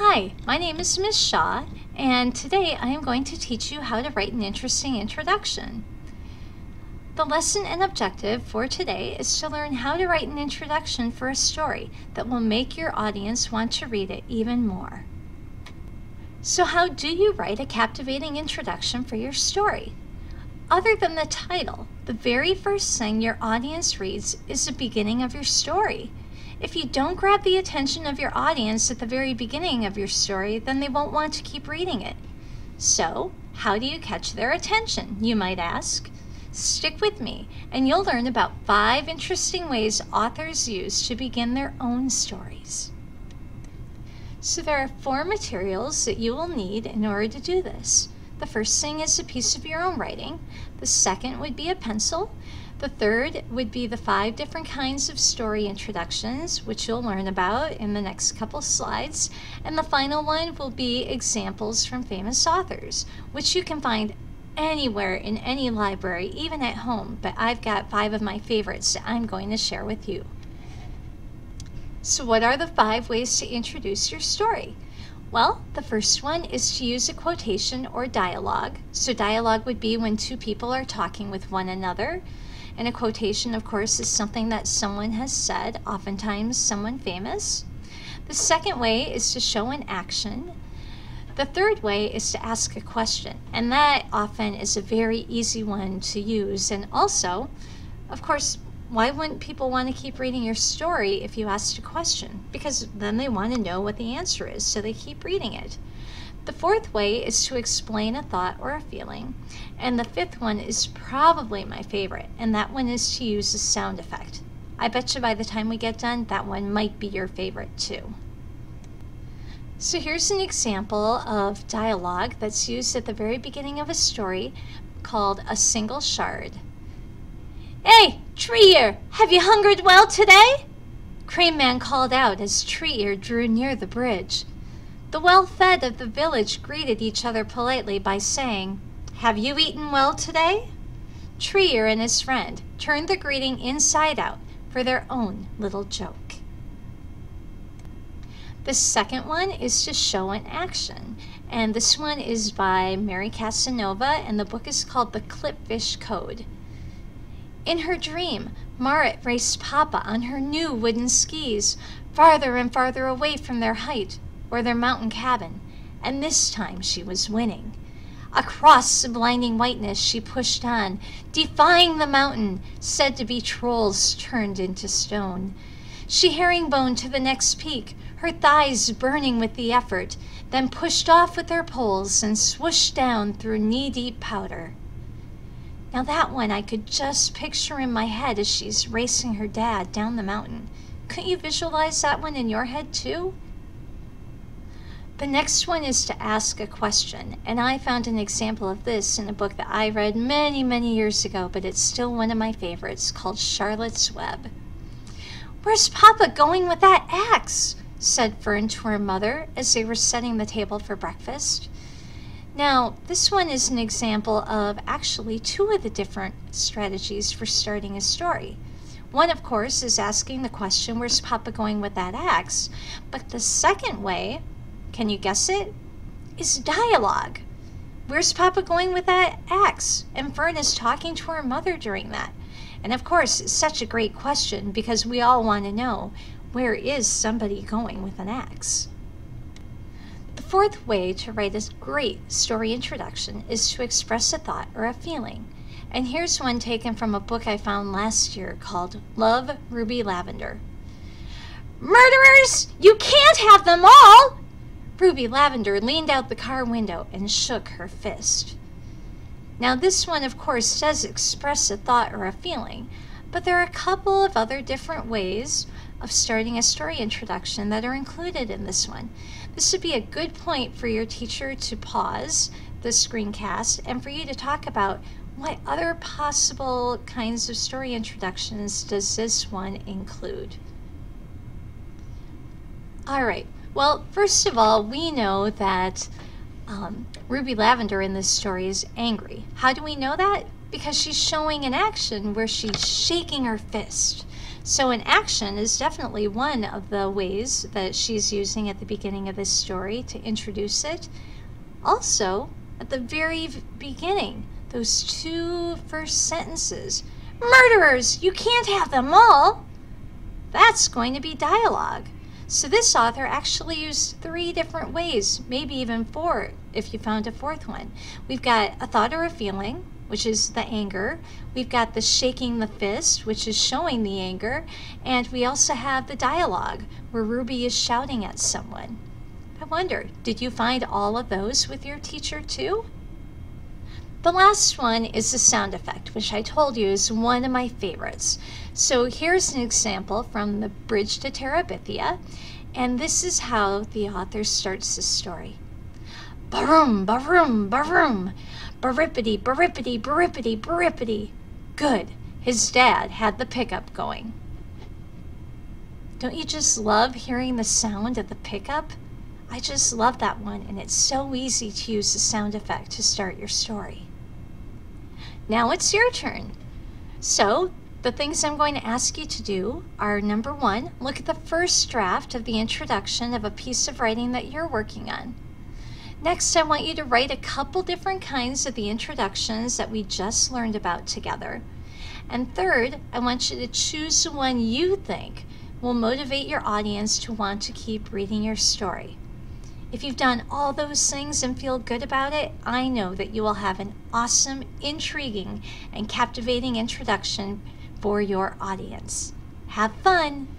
Hi, my name is Ms. Shaw, and today I am going to teach you how to write an interesting introduction. The lesson and objective for today is to learn how to write an introduction for a story that will make your audience want to read it even more. So how do you write a captivating introduction for your story? Other than the title, the very first thing your audience reads is the beginning of your story. If you don't grab the attention of your audience at the very beginning of your story, then they won't want to keep reading it. So, how do you catch their attention, you might ask? Stick with me, and you'll learn about five interesting ways authors use to begin their own stories. So, there are four materials that you will need in order to do this. The first thing is a piece of your own writing, the second would be a pencil. The third would be the five different kinds of story introductions, which you'll learn about in the next couple slides. And the final one will be examples from famous authors, which you can find anywhere in any library, even at home. But I've got five of my favorites that I'm going to share with you. So, what are the five ways to introduce your story? Well, the first one is to use a quotation or dialogue. So, dialogue would be when two people are talking with one another. And a quotation, of course, is something that someone has said, oftentimes someone famous. The second way is to show an action. The third way is to ask a question, and that often is a very easy one to use. And also, of course, why wouldn't people want to keep reading your story if you asked a question? Because then they want to know what the answer is, so they keep reading it. The fourth way is to explain a thought or a feeling. And the fifth one is probably my favorite, and that one is to use a sound effect. I bet you by the time we get done, that one might be your favorite too. So here's an example of dialogue that's used at the very beginning of a story called A Single Shard. Hey, Tree Ear, have you hungered well today? Crane Man called out as Tree Ear drew near the bridge. The well fed of the village greeted each other politely by saying, Have you eaten well today? Tree Ear and his friend turned the greeting inside out for their own little joke. The second one is to show an action, and this one is by Mary Casanova, and the book is called The Klipfish Code. In her dream, Marit raced Papa on her new wooden skis, farther and farther away from their height or their mountain cabin, and this time she was winning. Across the blinding whiteness she pushed on, defying the mountain, said to be trolls turned into stone. She herringboned to the next peak, her thighs burning with the effort, then pushed off with her poles and swooshed down through knee-deep powder. Now that one I could just picture in my head as she's racing her dad down the mountain. Couldn't you visualize that one in your head too? The next one is to ask a question, and I found an example of this in a book that I read many, many years ago, but it's still one of my favorites called Charlotte's Web. Where's Papa going with that axe? said Fern to her mother as they were setting the table for breakfast. Now, this one is an example of actually two of the different strategies for starting a story. One, of course, is asking the question, Where's Papa going with that axe? But the second way can you guess it? it? Is dialogue. Where's Papa going with that axe? And Fern is talking to her mother during that. And of course, it's such a great question because we all want to know where is somebody going with an axe? The fourth way to write a great story introduction is to express a thought or a feeling. And here's one taken from a book I found last year called Love Ruby Lavender. Murderers! You can't have them all! Ruby Lavender leaned out the car window and shook her fist. Now, this one, of course, does express a thought or a feeling, but there are a couple of other different ways of starting a story introduction that are included in this one. This would be a good point for your teacher to pause the screencast and for you to talk about what other possible kinds of story introductions does this one include. All right, well, first of all, we know that um, Ruby Lavender in this story is angry. How do we know that? Because she's showing an action where she's shaking her fist. So, an action is definitely one of the ways that she's using at the beginning of this story to introduce it. Also, at the very beginning, those two first sentences Murderers! You can't have them all! That's going to be dialogue. So, this author actually used three different ways, maybe even four if you found a fourth one. We've got a thought or a feeling, which is the anger. We've got the shaking the fist, which is showing the anger. And we also have the dialogue, where Ruby is shouting at someone. I wonder, did you find all of those with your teacher too? The last one is the sound effect, which I told you is one of my favorites. So here's an example from The Bridge to Terabithia, and this is how the author starts the story. Barum, barum, barum. Barippity, barippity, barippity, barippity. Good. His dad had the pickup going. Don't you just love hearing the sound of the pickup? I just love that one, and it's so easy to use the sound effect to start your story. Now it's your turn. So, the things I'm going to ask you to do are number one, look at the first draft of the introduction of a piece of writing that you're working on. Next, I want you to write a couple different kinds of the introductions that we just learned about together. And third, I want you to choose the one you think will motivate your audience to want to keep reading your story. If you've done all those things and feel good about it, I know that you will have an awesome, intriguing, and captivating introduction for your audience. Have fun!